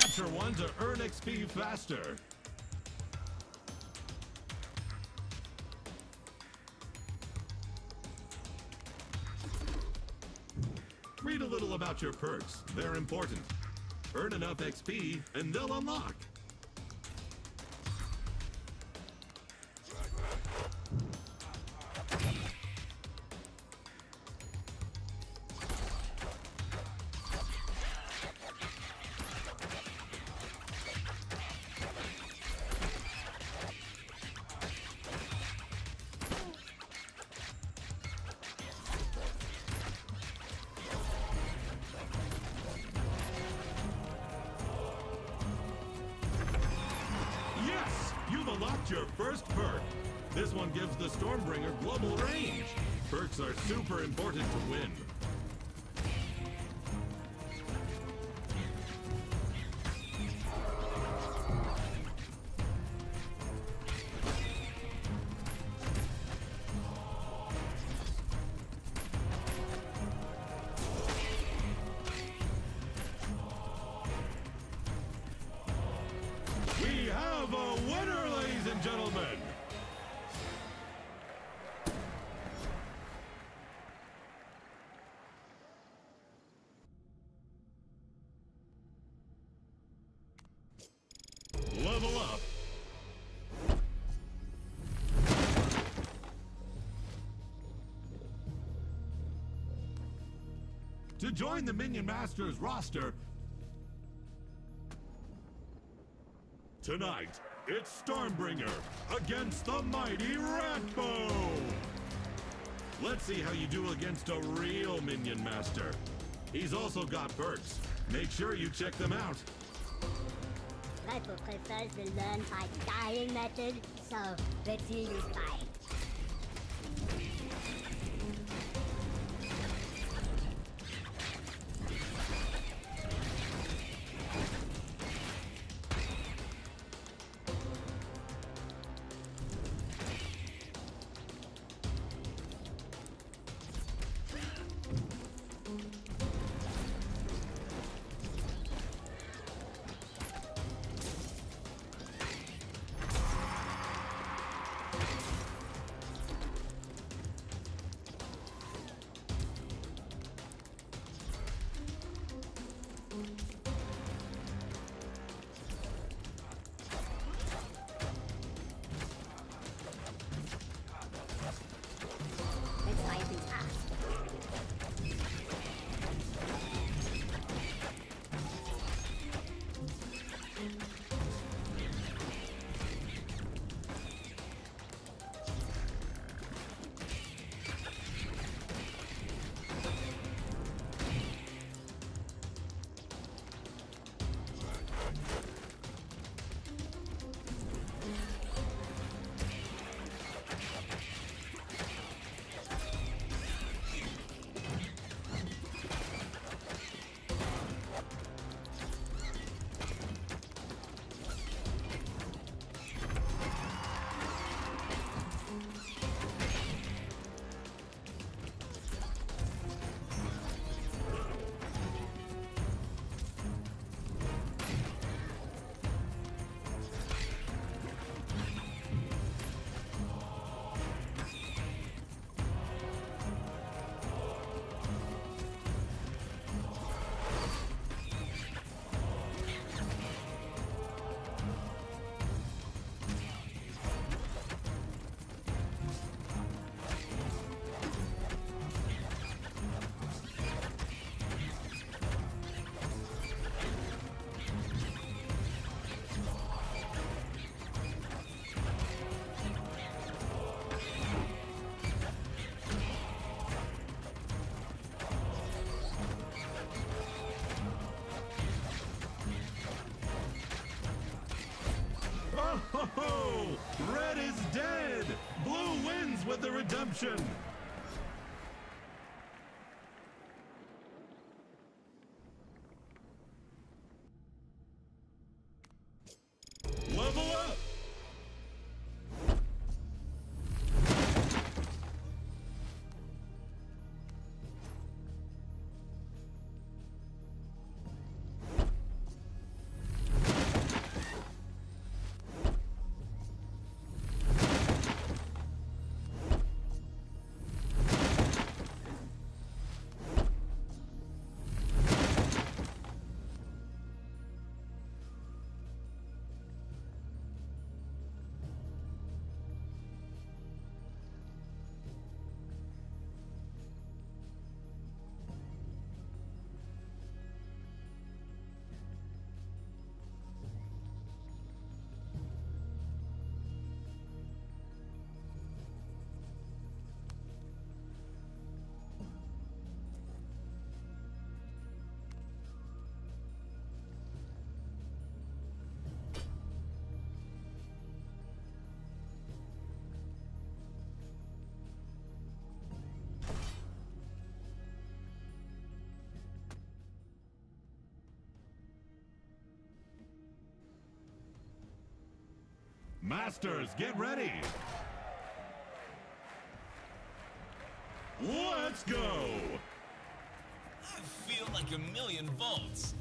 Capture one to earn XP faster. Read a little about your perks. They're important. Earn enough XP, and they'll unlock. Range. Perks are super important to win. Join the Minion Masters roster, Tonight, it's Stormbringer against the mighty Ratbo! Let's see how you do against a real Minion Master. He's also got perks. Make sure you check them out. Rifle prefers the learn by dying method, so let's dead! Blue wins with the redemption! Masters, get ready! Let's go! I feel like a million volts.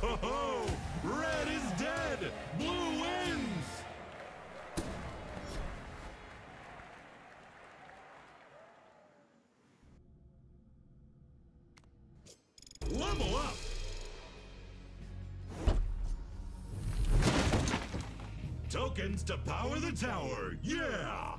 Ho, ho! Red is dead! Blue wins! Level up! Tokens to power the tower, yeah!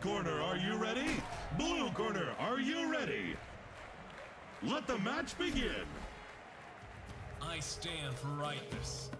Corner, are you ready? Blue corner, are you ready? Let the match begin. I stand for rightness.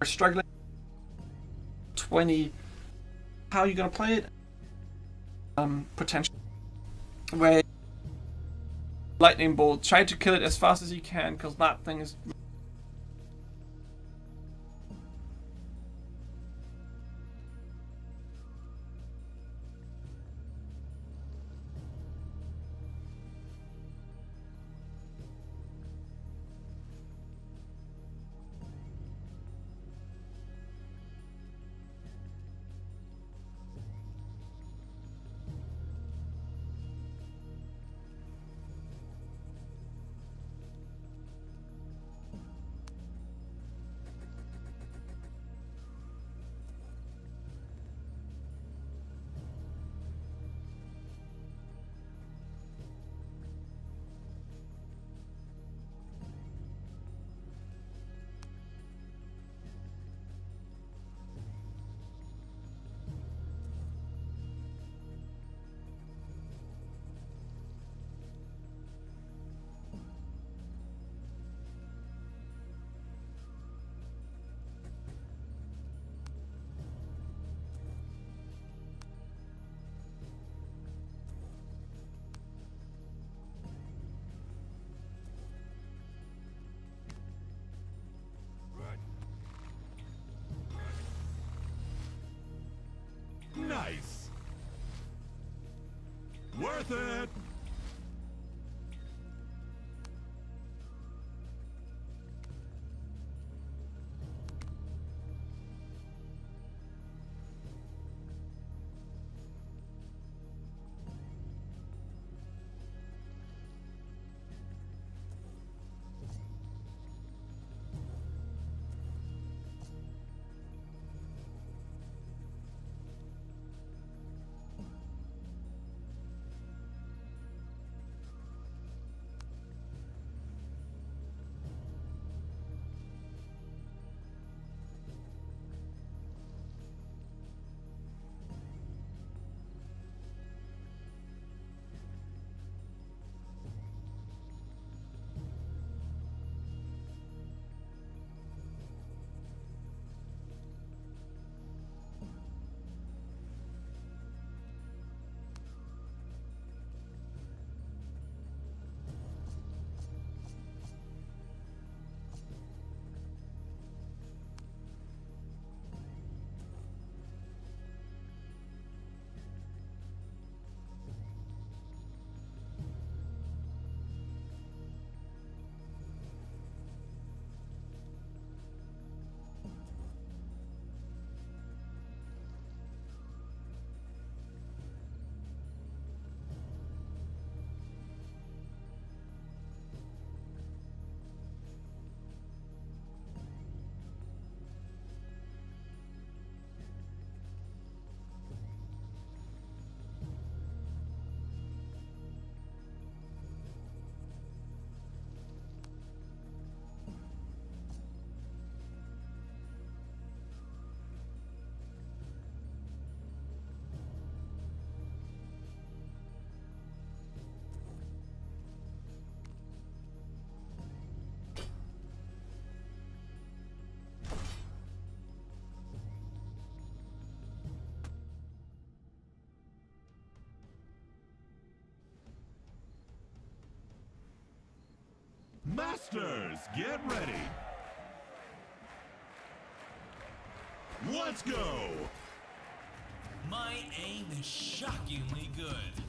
Are struggling. 20. How are you going to play it? Um, potential. Where lightning bolt, try to kill it as fast as you can, because that thing is. Nice. Worth it. Masters, get ready. Let's go! My aim is shockingly good.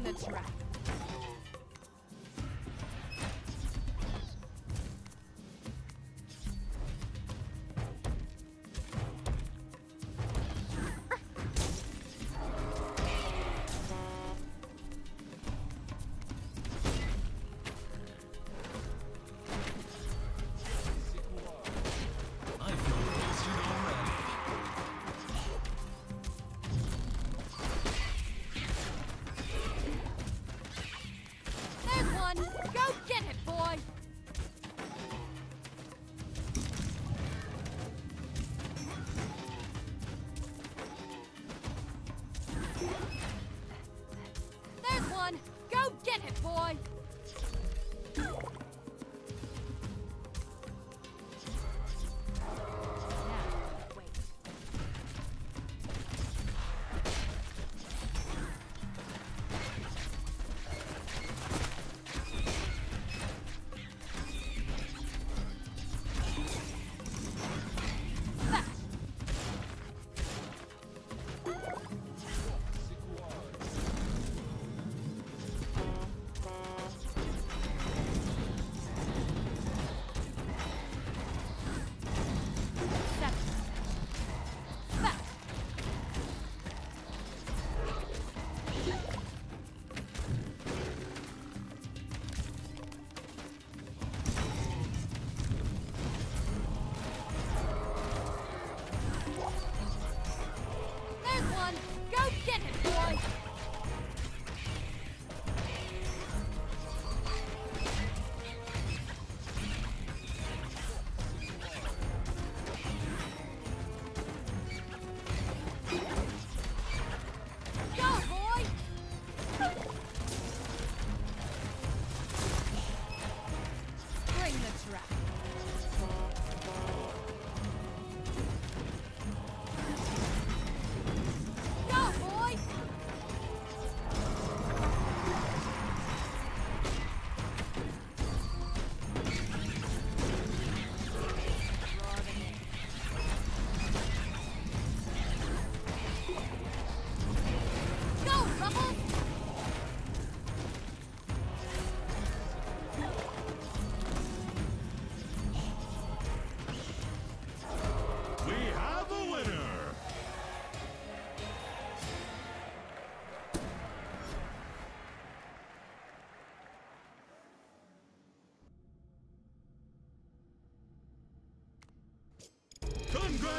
The track.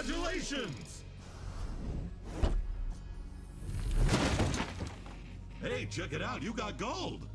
Congratulations! Hey, check it out. You got gold.